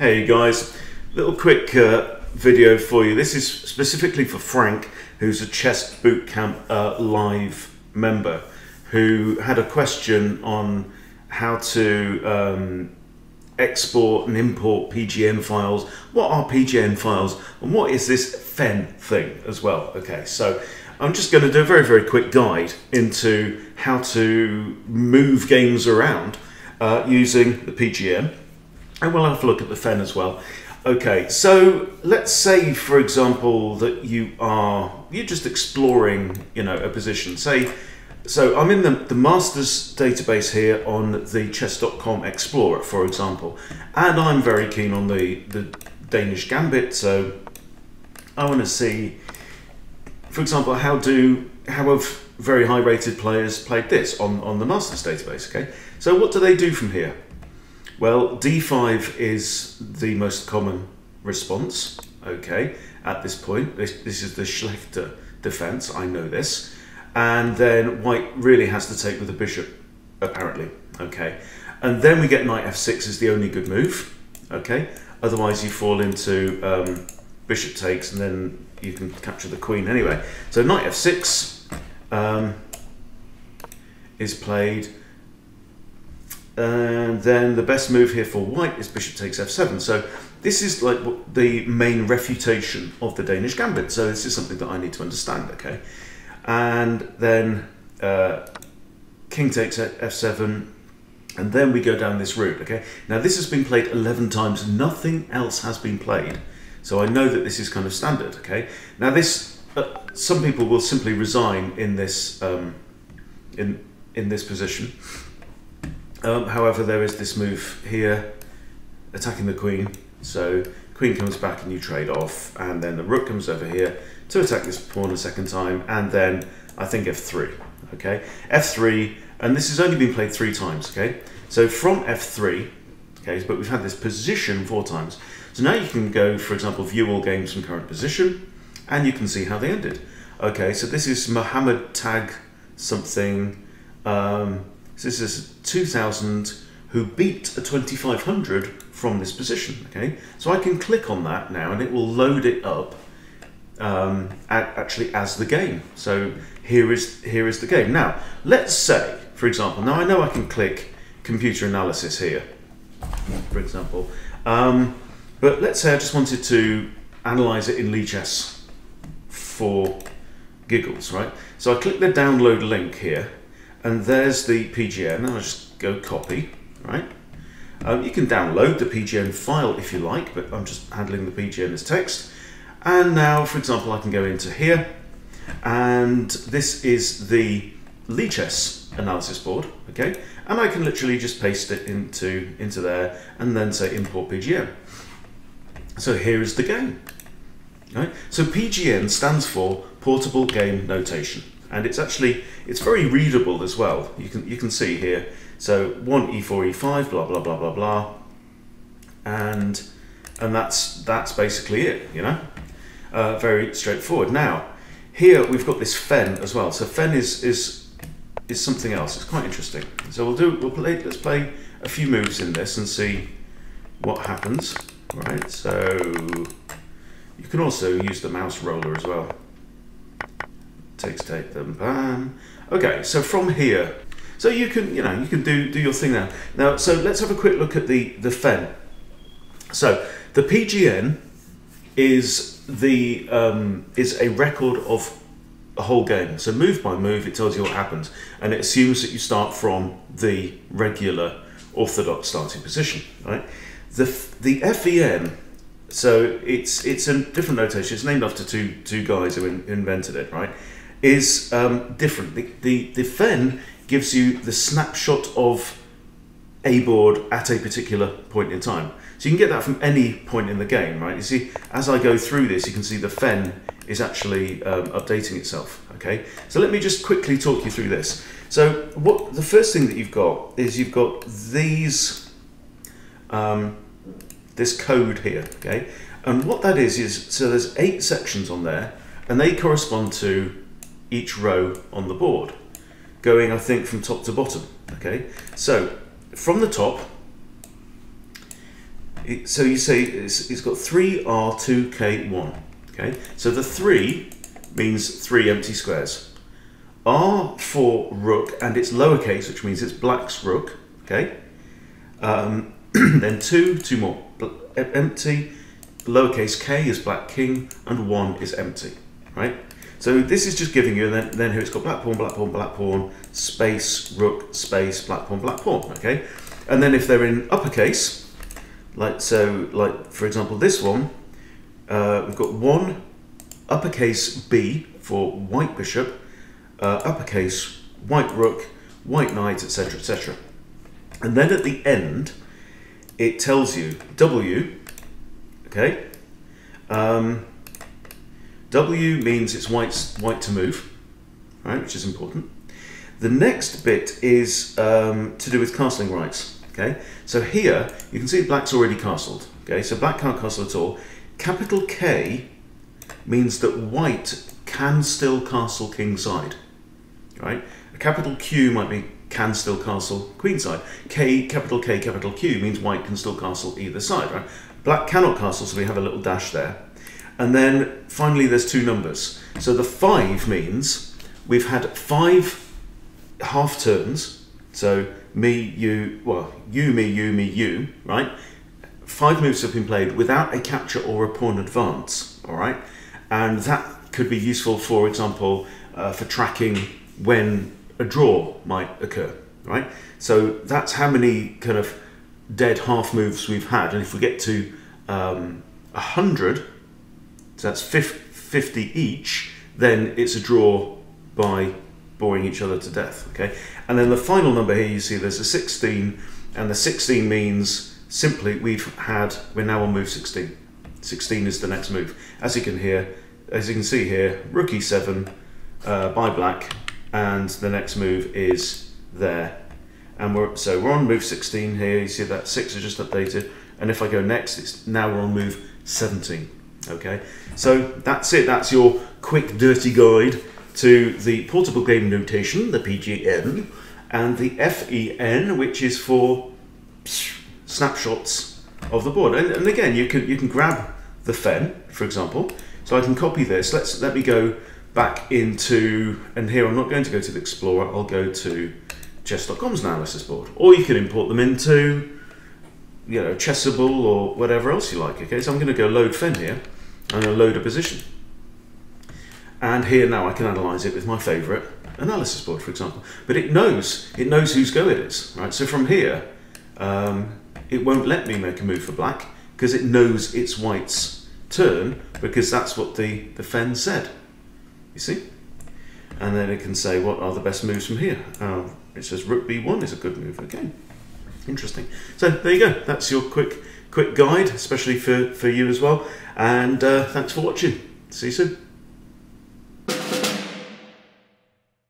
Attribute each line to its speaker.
Speaker 1: Hey guys, little quick uh, video for you. This is specifically for Frank, who's a Chess Bootcamp uh, live member, who had a question on how to um, export and import PGN files. What are PGN files, and what is this FEN thing as well? Okay, so I'm just going to do a very, very quick guide into how to move games around uh, using the PGN and we'll have a look at the fen as well. Okay, so let's say, for example, that you are you're just exploring, you know, a position. Say, so I'm in the, the masters database here on the chess.com Explorer, for example, and I'm very keen on the the Danish Gambit. So I want to see, for example, how do how have very high rated players played this on on the masters database? Okay, so what do they do from here? Well, D5 is the most common response, okay, at this point. This, this is the Schlechter defense, I know this. And then white really has to take with the bishop, apparently, okay. And then we get knight f6 is the only good move, okay. Otherwise you fall into um, bishop takes and then you can capture the queen anyway. So knight f6 um, is played and then the best move here for white is bishop takes f7. So this is like the main refutation of the Danish gambit. So this is something that I need to understand, okay? And then uh, king takes f7, and then we go down this route, okay? Now this has been played 11 times, nothing else has been played. So I know that this is kind of standard, okay? Now this, uh, some people will simply resign in this, um, in, in this position. Um, however, there is this move here, attacking the queen. So queen comes back and you trade off, and then the rook comes over here to attack this pawn a second time, and then I think f3. Okay, f3, and this has only been played three times. Okay, so from f3, okay, but we've had this position four times. So now you can go, for example, view all games from current position, and you can see how they ended. Okay, so this is Mohammed Tag something. Um, so this is 2000 who beat a 2500 from this position, okay? So I can click on that now and it will load it up um, actually as the game. So here is, here is the game. Now, let's say, for example, now I know I can click computer analysis here, for example, um, but let's say I just wanted to analyze it in Lichess for giggles, right? So I click the download link here and there's the PGN, I'll just go copy, right? Um, you can download the PGN file if you like, but I'm just handling the PGN as text. And now, for example, I can go into here, and this is the Lichess analysis board, okay? And I can literally just paste it into, into there and then say import PGN. So here is the game. Right? So PGN stands for Portable Game Notation and it's actually it's very readable as well. You can you can see here. So one e4 e5 blah blah blah blah blah, and and that's that's basically it. You know, uh, very straightforward. Now here we've got this fen as well. So fen is is is something else. It's quite interesting. So we'll do we'll play let's play a few moves in this and see what happens. Right. So you can also use the mouse roller as well takes take them bam. Okay so from here so you can you know you can do do your thing now. Now so let's have a quick look at the the fen. So the pgn is the um, is a record of a whole game. So move by move it tells you what happens and it assumes that you start from the regular orthodox starting position right? The the fen so it's it's a different notation. It's named after two two guys who in, invented it right is um, different. The, the, the fen gives you the snapshot of a board at a particular point in time. So you can get that from any point in the game, right? You see, as I go through this, you can see the fen is actually um, updating itself, okay? So let me just quickly talk you through this. So what the first thing that you've got is you've got these, um, this code here, okay? And what that is, is, so there's eight sections on there, and they correspond to each row on the board, going, I think, from top to bottom. Okay, so from the top, it, so you say it's, it's got 3R2K1. Okay, so the 3 means 3 empty squares. R for rook, and it's lowercase, which means it's black's rook. Okay, um, then 2, 2 more. Empty, lowercase k is black king, and 1 is empty. Right? So this is just giving you, then, then here it's got black pawn, black pawn, black pawn, space, rook, space, black pawn, black pawn, okay? And then if they're in uppercase, like so, like for example this one, uh, we've got one uppercase B for white bishop, uh, uppercase white rook, white knight, etc., etc. And then at the end, it tells you W, okay? Um, W means it's white, white to move, right, which is important. The next bit is um, to do with castling rights. Okay, so here you can see black's already castled. Okay, so black can't castle at all. Capital K means that white can still castle king side. Right, a capital Q might be can still castle queen side. K, capital K, capital Q means white can still castle either side. Right, black cannot castle, so we have a little dash there. And then finally there's two numbers. So the five means we've had five half turns. So me, you, well, you, me, you, me, you, right? Five moves have been played without a capture or a pawn advance, all right? And that could be useful, for example, uh, for tracking when a draw might occur, right? So that's how many kind of dead half moves we've had. And if we get to um, 100, so that's 50 each, then it's a draw by boring each other to death, okay? And then the final number here, you see there's a 16, and the 16 means simply we've had, we're now on move 16. 16 is the next move. As you can hear, as you can see here, rook e7 uh, by black, and the next move is there. And we're, so we're on move 16 here, you see that 6 is just updated, and if I go next, it's now we're on move 17. Okay, so that's it. That's your quick, dirty guide to the portable game notation, the PGN, and the FEN, which is for snapshots of the board. And, and again, you can you can grab the FEN, for example. So I can copy this. Let's let me go back into, and here I'm not going to go to the Explorer. I'll go to chess.com's analysis board, or you can import them into you know, Chessable or whatever else you like. Okay, so I'm going to go load fen here. I'm going to load a position. And here now I can analyze it with my favorite analysis board, for example. But it knows, it knows whose go it is, right? So from here, um, it won't let me make a move for black because it knows it's white's turn because that's what the, the fen said. You see? And then it can say what are the best moves from here. Uh, it says rook b1 is a good move. Okay. Interesting. So there you go. That's your quick quick guide, especially for, for you as well. And uh, thanks for watching. See you soon.